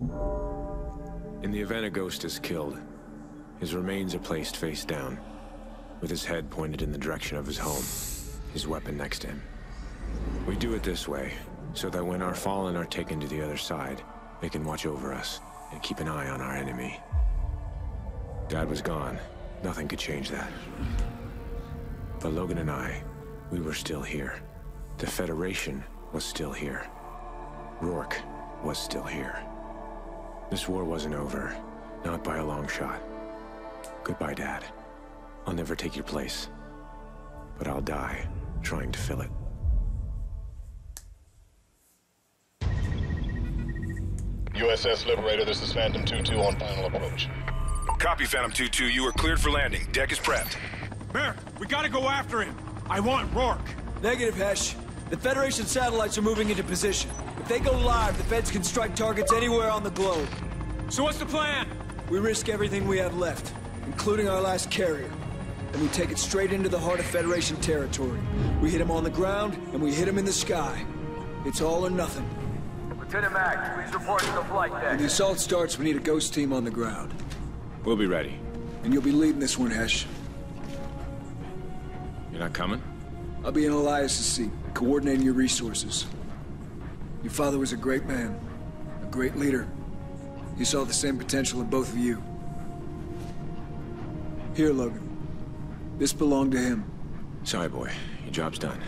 In the event a ghost is killed, his remains are placed face down, with his head pointed in the direction of his home, his weapon next to him. We do it this way, so that when our fallen are taken to the other side, they can watch over us and keep an eye on our enemy. Dad was gone. Nothing could change that. But Logan and I, we were still here. The Federation was still here. Rourke was still here. This war wasn't over. Not by a long shot. Goodbye, Dad. I'll never take your place. But I'll die trying to fill it. USS Liberator, this is Phantom 2-2 on final approach. Copy, Phantom 2-2. You are cleared for landing. Deck is prepped. Merrick, we gotta go after him. I want Rourke. Negative, Hesh. The Federation satellites are moving into position. If they go live, the Feds can strike targets anywhere on the globe. So what's the plan? We risk everything we have left, including our last carrier. And we take it straight into the heart of Federation territory. We hit him on the ground, and we hit him in the sky. It's all or nothing. Lieutenant Mack, please report to the flight deck. When the assault starts, we need a ghost team on the ground. We'll be ready. And you'll be leading this one, Hesh. You're not coming? I'll be in Elias's seat, coordinating your resources. Your father was a great man, a great leader. He saw the same potential in both of you. Here, Logan. This belonged to him. Sorry, boy. Your job's done.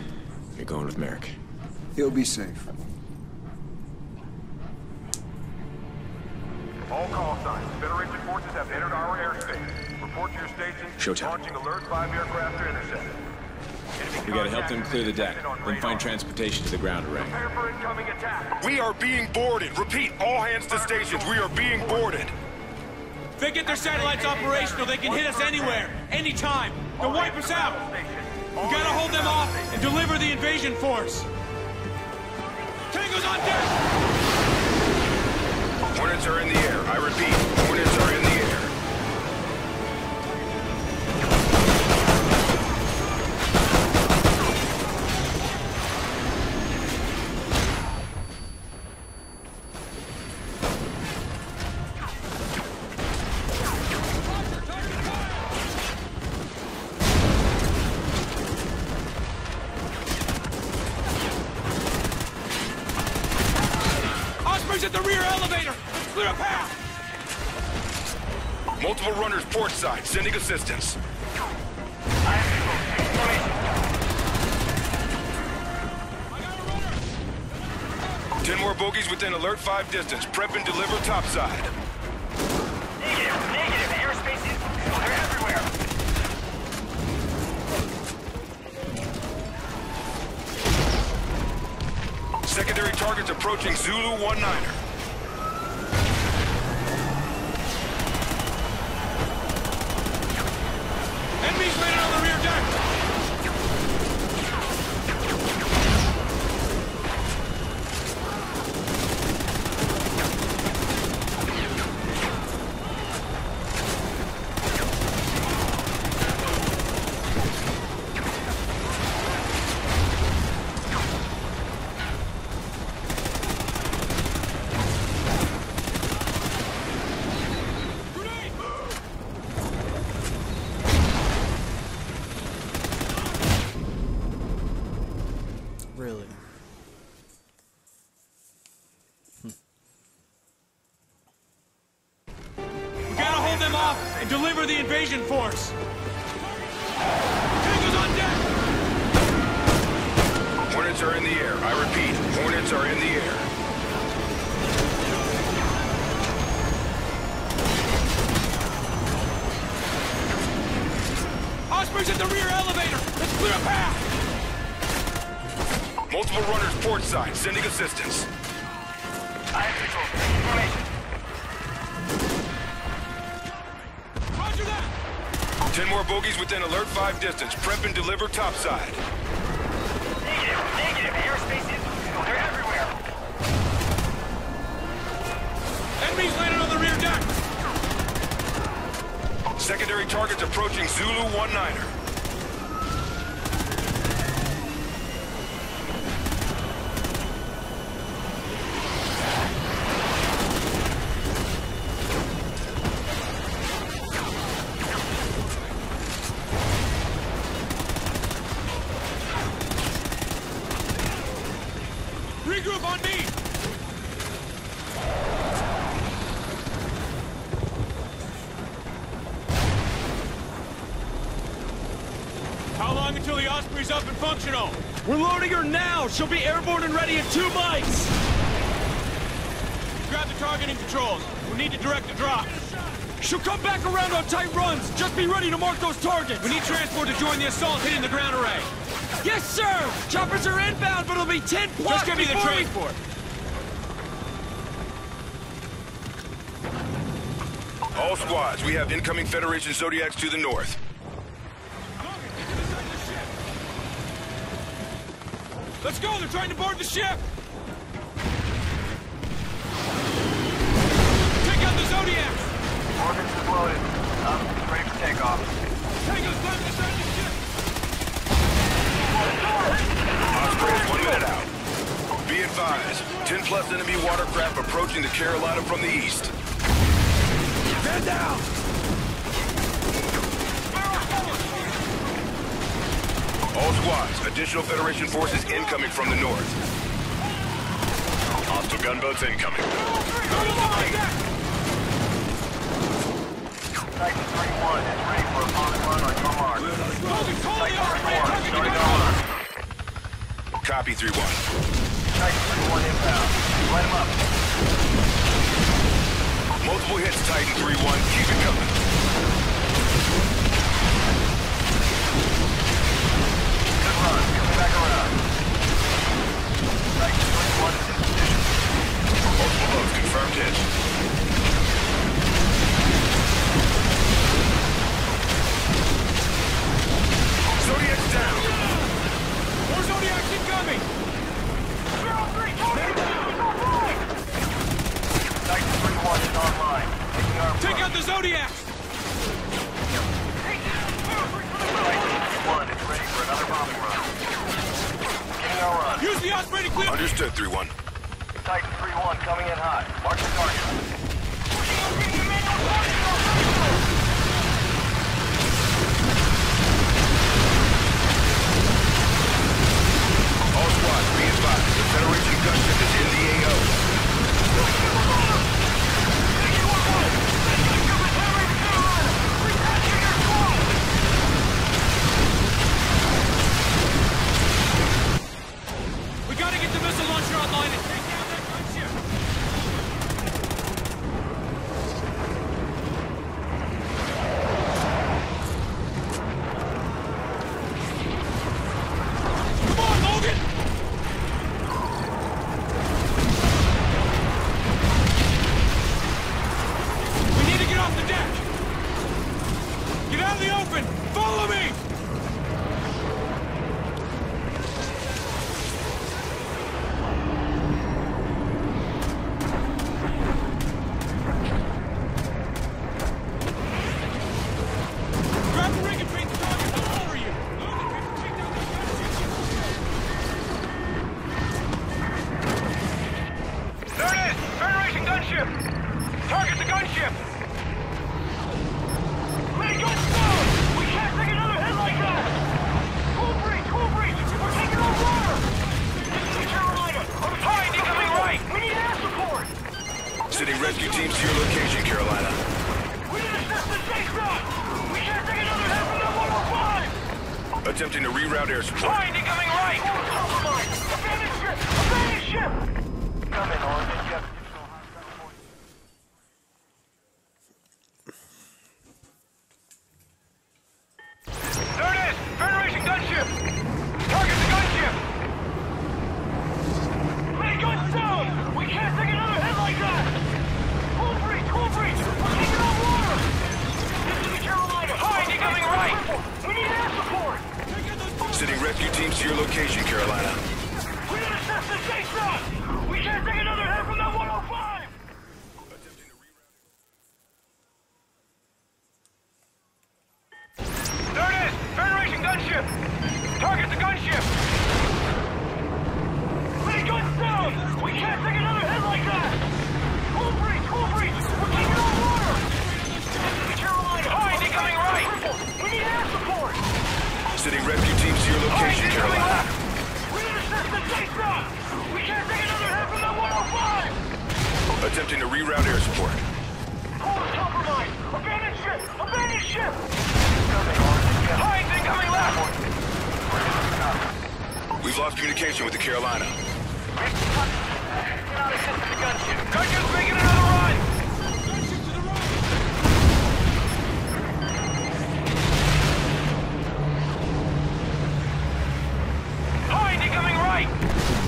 You're going with Merrick. He'll be safe. All call signs. Federation forces have entered our airspace. Report to your station. Showtime. Launching alert five aircraft to intercept. Enemy We gotta help them clear the deck, detected then find transportation to the ground array. Prepare for incoming attack. We are being boarded. Repeat, all hands to stations. We are being boarded. If they get their satellites operational, they can hit us anywhere, anytime. They'll wipe us out. We gotta hold them off and deliver the invasion force. Tango's on deck! Hornets are in the air. I repeat, Hornets are in Multiple runners port side, sending assistance. Ten more bogies within alert 5 distance. Prep and deliver topside. Negative, negative. Airspace is... Everywhere. Secondary targets approaching Zulu 1-9er. Enemies landed on the rear deck! Really? We gotta hold them off and deliver the invasion force! Tango's on deck! Hornets are in the air. I repeat, Hornets are in the air. Osprey's at the rear elevator! Let's clear a path! Multiple runners port side, sending assistance. I have control. Information. Ten more bogies within alert 5 distance. Prep and deliver topside. Negative, negative. Airspace is... They're everywhere. Enemies landed on the rear deck! Secondary targets approaching Zulu 1-9er. Regroup on me! How long until the Osprey's up and functional? We're loading her now! She'll be airborne and ready in two mics! Grab the targeting controls. We need to direct the drop. She'll come back around on tight runs! Just be ready to mark those targets! We need transport to join the assault hitting the ground array. Yes, sir! Choppers are inbound, but it'll be 10 plus Just give me the before we- transport. All squads, we have incoming Federation Zodiacs to the north. Let's go! They're trying to board the ship! Take out the Zodiacs! Ordnance is loaded. Up, ready for takeoff. Tango's climbing inside the ship! Osprey is one minute out. Be advised, 10 plus enemy watercraft approaching the Carolina from the east. Man down! All squads, additional Federation forces incoming from the north. Hostile gunboats incoming. Titan 3-1 is ready for a pilot run on your mark. Titan the 3-1, gunboat! starting to run. Copy 3-1. Titan 3-1 inbound. Light him up. Multiple hits, Titan 3-1. Keep it coming. Good. Coming back around. Titan 3-1 is in position. Multiple loads confirmed hit. Coming in hot. Mark the target. All squads, be advised. The Federation gunship is in the AO. We gotta get the missile launcher online and take down that gunship! Come on, Logan! We need to get off the deck! Get out of the open! Follow me! Grab the ring and train the target all over you! Logan, we to take down that gunship! Federation gunship! Rescue teams to your location, Carolina. We assistance ASAP! We can't take another hit lost communication with the Carolina. Gunship's making another run! Right!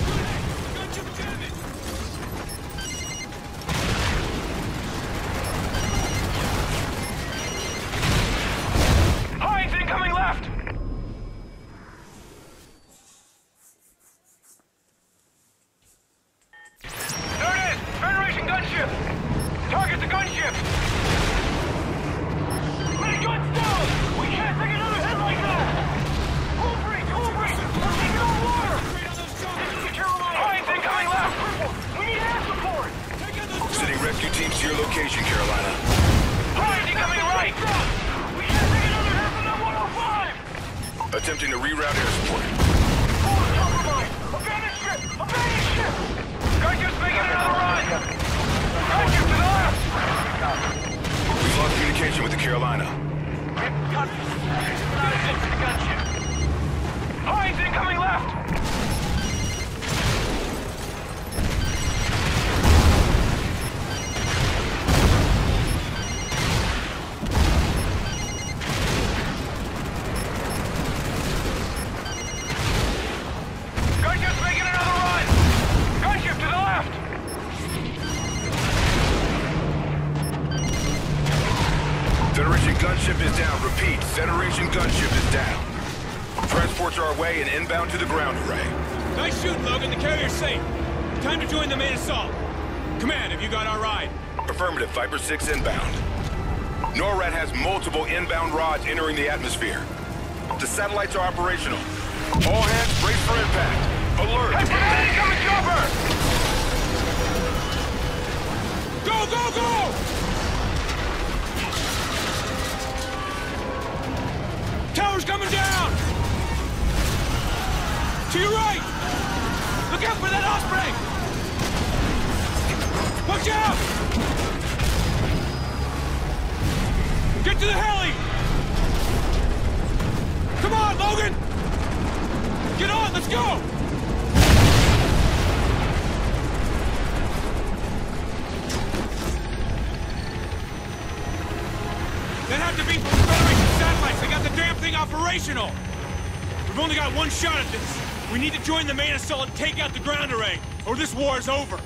Rescue teams to your location, Carolina. Hines incoming right! We can't take another hit from that 105! Attempting to reroute air support. Cool is compromised! Abandoned ship! Abandoned ship! Gunship's making another run! Gunship to the left! We've lost communication with the Carolina. Hines incoming left! Federation gunship is down. Transports are away and inbound to the ground array. Nice shooting, Logan. The carrier's safe. Time to join the main assault. Command, have you got our ride? Affirmative, Viper 6 inbound. NORAD has multiple inbound rods entering the atmosphere. The satellites are operational. All hands brace for impact. Alert! Hey, Incoming chopper! Go, go, go! To your right! Look out for that Osprey! Watch out! Get to the heli! Come on, Logan! Get on, let's go! That had to be from Federation satellites. They got the damn thing operational. We've only got one shot at this. We need to join the main assault and take out the ground array, or this war is over.